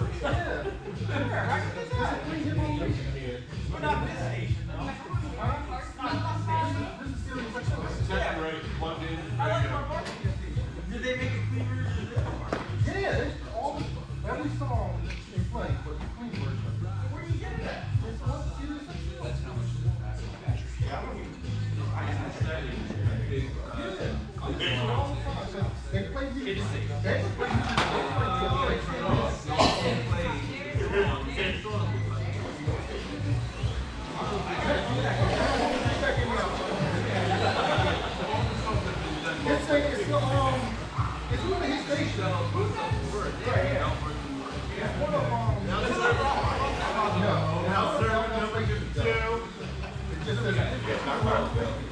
Did Yes, not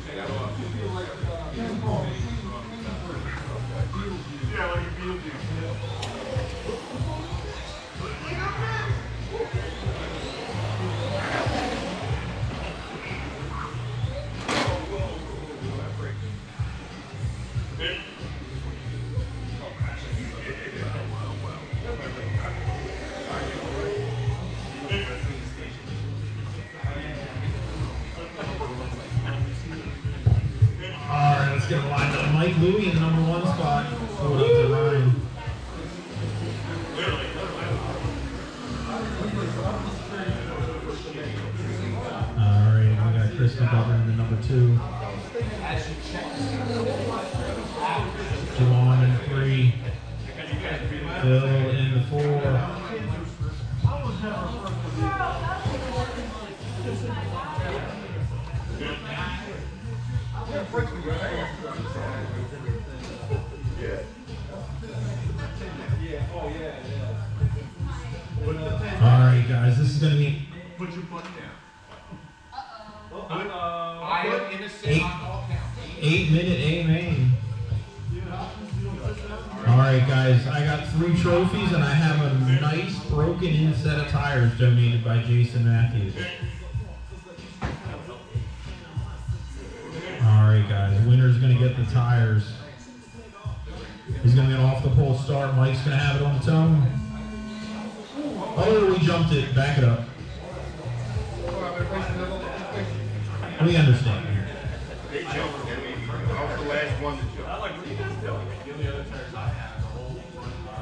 right, let's get lined up. Mike Louie in the number one spot. Up to Ryan. All right, we got Chris McGovern in the number two. Guys, this is gonna be Put your butt down. I am innocent Eight. on all counts. eight minute A main. All right, guys, I got three trophies and I have a nice broken in set of tires donated by Jason Matthews. All right, guys, winner's gonna get the tires. He's gonna get off the pole start. Mike's gonna have it on the tone. Oh, we jumped it. Back it up. We understand. They jumped, I was the last one to jump.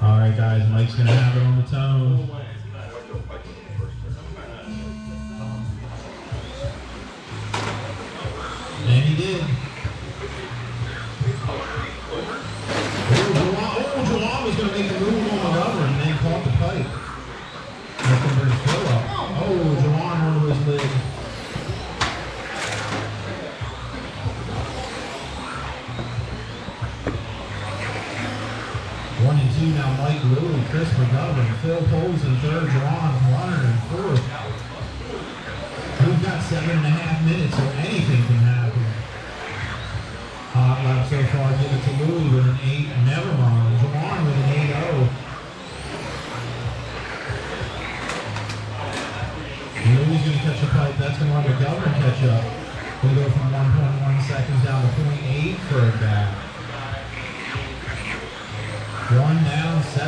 All right, guys, Mike's gonna have it on the tone. And he did. Lilly, Chris McGovern, Phil Poles in third, Jawan Runner in fourth. We've got seven and a half minutes, so anything can happen. Hot lap so far, give it to Louis with an eight, never mind. Jawan with an eight oh. Louis gonna catch a pipe, that's gonna let McGovern catch up. Gonna go from one point one seconds down to point eight for a back. One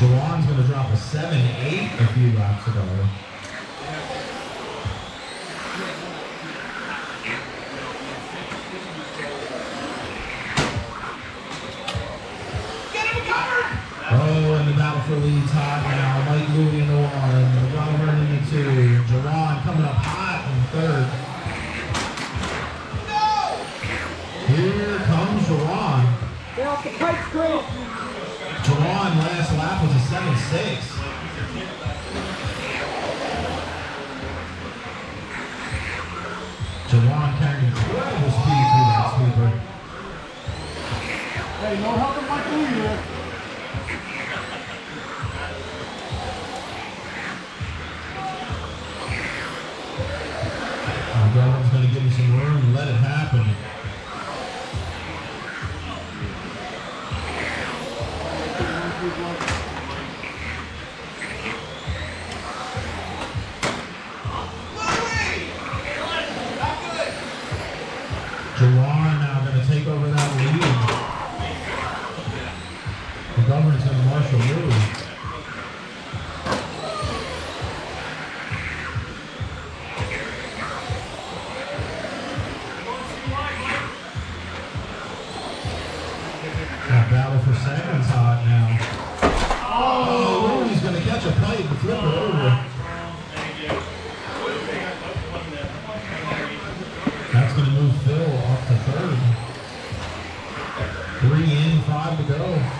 Jawan's going to drop a 7-8 a few laps ago. Oh, and the battle for lead's hot now. Mike Louie in the one, Ron running in two, Jerron coming up hot in third. No! Here comes Jerron. Get off the tight screen! time last lap was a 7-6. Jawan carrying incredible speed through that sweeper. Hey, no helping my through here. Godwin's going to give him some room and let it happen. July. third. Three in, five to go.